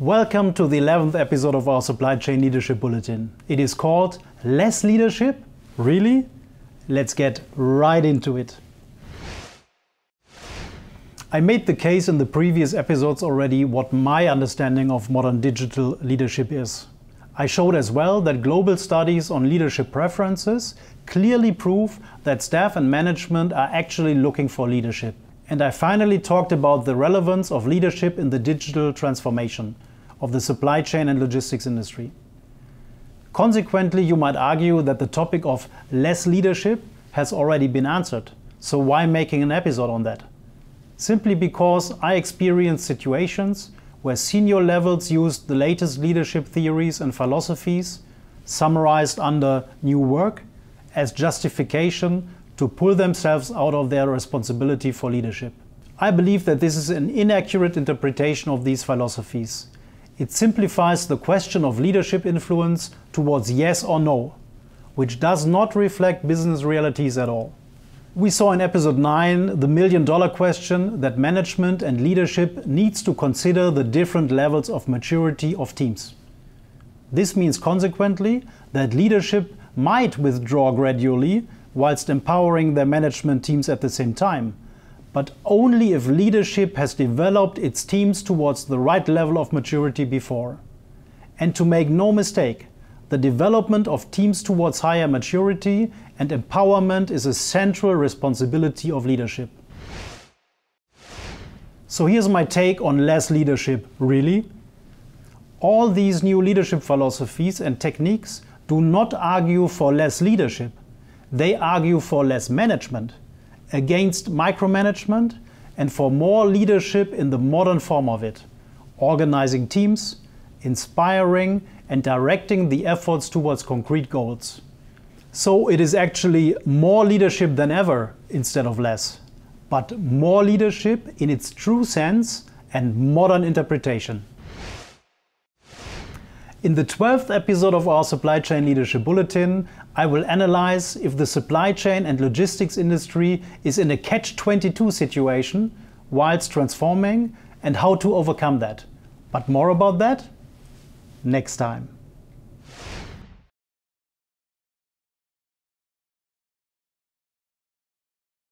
Welcome to the 11th episode of our Supply Chain Leadership Bulletin. It is called Less Leadership? Really? Let's get right into it. I made the case in the previous episodes already what my understanding of modern digital leadership is. I showed as well that global studies on leadership preferences clearly prove that staff and management are actually looking for leadership. And I finally talked about the relevance of leadership in the digital transformation of the supply chain and logistics industry. Consequently, you might argue that the topic of less leadership has already been answered. So why making an episode on that? Simply because I experienced situations where senior levels used the latest leadership theories and philosophies, summarized under new work, as justification to pull themselves out of their responsibility for leadership. I believe that this is an inaccurate interpretation of these philosophies it simplifies the question of leadership influence towards yes or no, which does not reflect business realities at all. We saw in episode 9 the million dollar question that management and leadership needs to consider the different levels of maturity of teams. This means consequently that leadership might withdraw gradually whilst empowering their management teams at the same time, but only if leadership has developed its teams towards the right level of maturity before. And to make no mistake, the development of teams towards higher maturity and empowerment is a central responsibility of leadership. So here's my take on less leadership, really. All these new leadership philosophies and techniques do not argue for less leadership, they argue for less management against micromanagement and for more leadership in the modern form of it, organizing teams, inspiring and directing the efforts towards concrete goals. So it is actually more leadership than ever instead of less, but more leadership in its true sense and modern interpretation. In the 12th episode of our Supply Chain Leadership Bulletin, I will analyze if the supply chain and logistics industry is in a catch-22 situation whilst transforming and how to overcome that. But more about that next time.